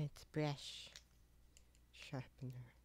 head brush sharpener.